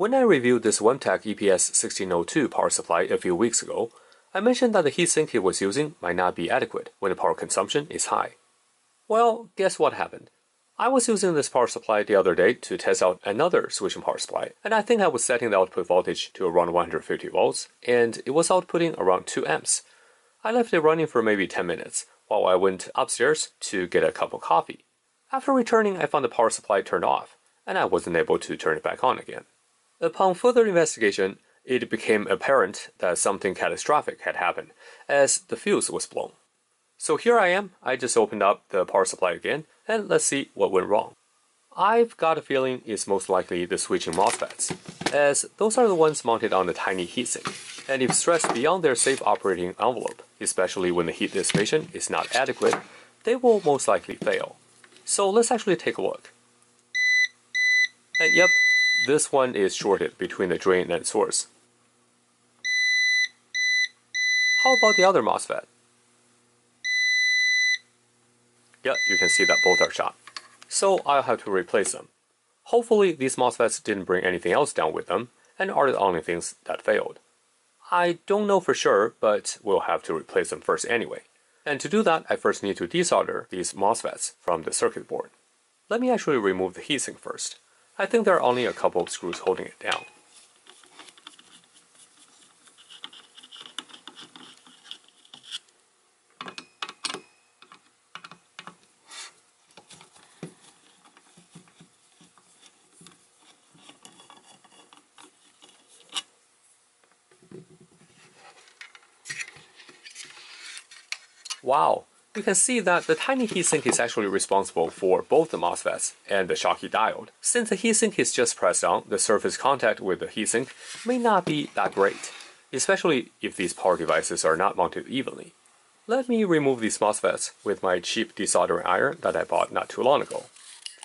When I reviewed this Wanptek EPS 1602 power supply a few weeks ago, I mentioned that the heatsink it was using might not be adequate when the power consumption is high. Well, guess what happened? I was using this power supply the other day to test out another switching power supply, and I think I was setting the output voltage to around 150 volts, and it was outputting around 2 amps. I left it running for maybe 10 minutes while I went upstairs to get a cup of coffee. After returning, I found the power supply turned off, and I wasn't able to turn it back on again. Upon further investigation, it became apparent that something catastrophic had happened, as the fuse was blown. So here I am, I just opened up the power supply again, and let's see what went wrong. I've got a feeling it's most likely the switching MOSFETs, as those are the ones mounted on the tiny heatsink, and if stressed beyond their safe operating envelope, especially when the heat dissipation is not adequate, they will most likely fail. So let's actually take a look. And yep, this one is shorted between the drain and source. How about the other MOSFET? Yeah, you can see that both are shot. So I'll have to replace them. Hopefully these MOSFETs didn't bring anything else down with them and are the only things that failed. I don't know for sure, but we'll have to replace them first anyway. And to do that, I first need to desolder these MOSFETs from the circuit board. Let me actually remove the heatsink first. I think there are only a couple of screws holding it down. Wow, you can see that the tiny heatsink is actually responsible for both the MOSFETs and the Schottky diode. Since the heatsink is just pressed on, the surface contact with the heatsink may not be that great, especially if these power devices are not mounted evenly. Let me remove these MOSFETs with my cheap desoldering iron that I bought not too long ago.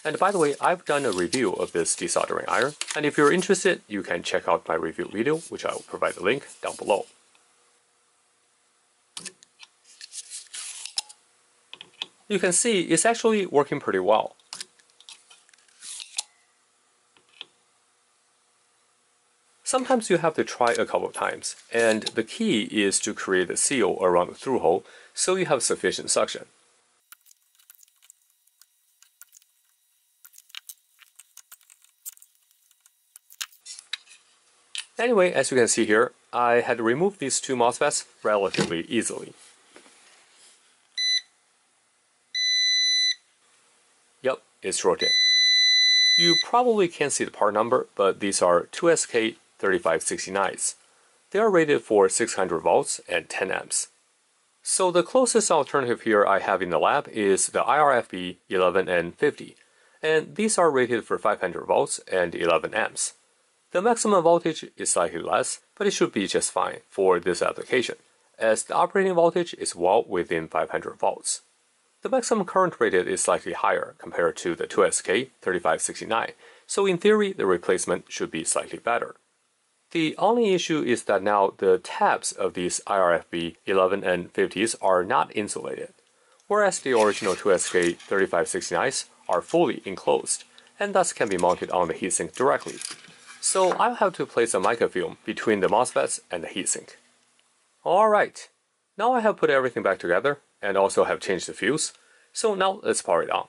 And by the way, I've done a review of this desoldering iron, and if you're interested, you can check out my review video, which I will provide the link down below. You can see it's actually working pretty well. Sometimes you have to try a couple of times, and the key is to create a seal around the through hole so you have sufficient suction. Anyway, as you can see here, I had removed these two MOSFETs relatively easily. Yep, it's shorted. You probably can't see the part number, but these are 2SK3569s. They are rated for 600 volts and 10 amps. So the closest alternative here I have in the lab is the IRFB 11N50, and these are rated for 500 volts and 11 amps. The maximum voltage is slightly less, but it should be just fine for this application, as the operating voltage is well within 500 volts. The maximum current rated is slightly higher compared to the 2SK3569, so in theory the replacement should be slightly better. The only issue is that now the tabs of these IRFB 11N50s are not insulated, whereas the original 2SK3569s are fully enclosed, and thus can be mounted on the heatsink directly. So I'll have to place a mica film between the MOSFETs and the heatsink. Alright, now I have put everything back together, and also have changed the fuse. So now let's power it on.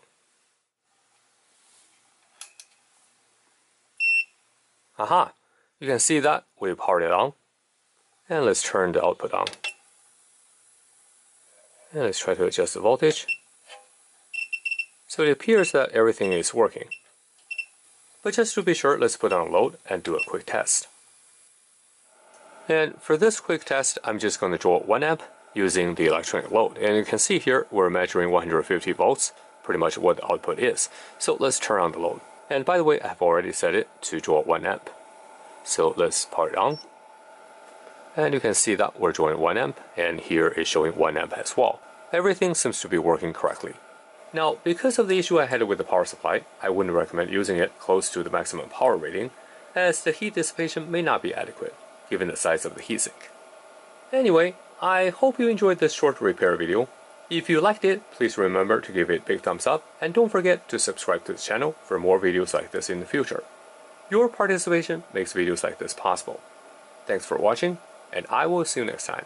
Aha! You can see that we powered it on. And let's turn the output on. And let's try to adjust the voltage. So it appears that everything is working. But just to be sure, let's put on load and do a quick test. And for this quick test, I'm just going to draw 1 amp using the electronic load. And you can see here, we're measuring 150 volts, pretty much what the output is. So let's turn on the load. And by the way, I've already set it to draw 1 amp. So let's power it on. And you can see that we're drawing 1 amp, and here is showing 1 amp as well. Everything seems to be working correctly. Now, because of the issue I had with the power supply, I wouldn't recommend using it close to the maximum power rating, as the heat dissipation may not be adequate, given the size of the heatsink. Anyway, I hope you enjoyed this short repair video. If you liked it, please remember to give it a big thumbs up and don't forget to subscribe to this channel for more videos like this in the future. Your participation makes videos like this possible. Thanks for watching, and I will see you next time.